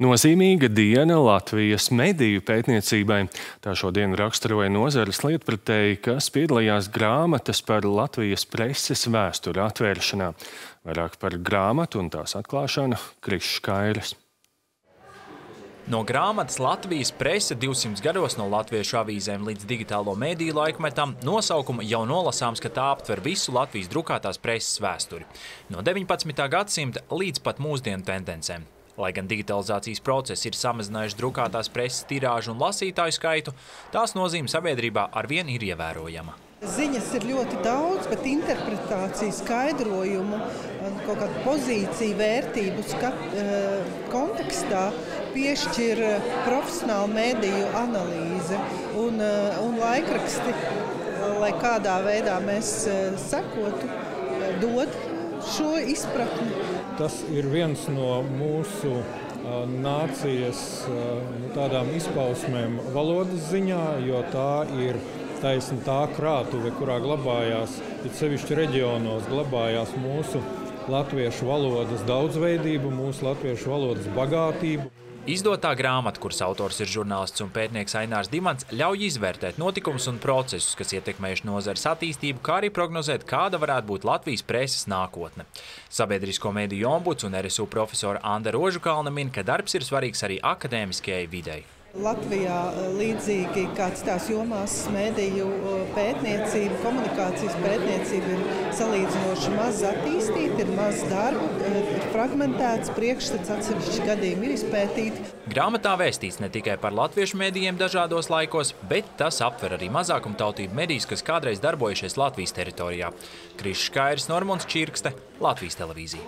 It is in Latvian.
Nozīmīga diena Latvijas mediju pētniecībai. Tā šodien raksturoja nozares lietpratēji, kas piedalījās grāmatas par Latvijas preses vēsturi atvēršanā. Vairāk par grāmatu un tās atklāšanu Krišs Kairis. No grāmatas Latvijas prese 200 gados no latviešu avīzēm līdz digitālo mēdīju laikmetam nosaukuma jau nolasāms, ka tā aptver visu Latvijas drukātās preses vēsturi. No 19. gadsimta līdz pat mūsdienu tendencēm. Lai gan digitalizācijas procesi ir samazinājuši drukātās preses tirāžu un lasītāju skaitu, tās nozīme sabiedrībā arvien ir ievērojama. Ziņas ir ļoti daudz, bet interpretācija, skaidrojumu, kaut kādu pozīciju, vērtību skat, kontekstā piešķir profesionāla mediju analīze un, un laikraksti, lai kādā veidā mēs sekotu, dod šo izpratni. Tas ir viens no mūsu nācijas tādām izpausmēm valodas ziņā, jo tā ir taisni tā krātuve, kurā glabājās, it sevišķi reģionos, glabājās mūsu latviešu valodas daudzveidība, mūsu latviešu valodas bagātība. Izdotā grāmata, kuras autors ir žurnālists un pētnieks Ainārs Dimants, ļauj izvērtēt notikumus un procesus, kas ietekmējuši nozares attīstību, kā arī prognozēt, kāda varētu būt Latvijas preses nākotne. Sabiedrisko mediju ombuds un RSU profesora Anda Rožukalna min, ka darbs ir svarīgs arī akadēmiskajai videi. Latvijā līdzīgi kā citās jomās mediju pētniecība, komunikācijas pētniecība ir salīdzinoši maz attīstīta, ir maz darba, ir fragmentēts, priekšstats atsevišķi gadījumi ir izpētīti. Grāmatā vēstīts ne tikai par latviešu medijiem dažādos laikos, bet tas aptver arī mazākumtautību medijas, kas kādreiz darbojušies Latvijas teritorijā. Krišs Kairis, Normons Čirkste, Latvijas televīzija.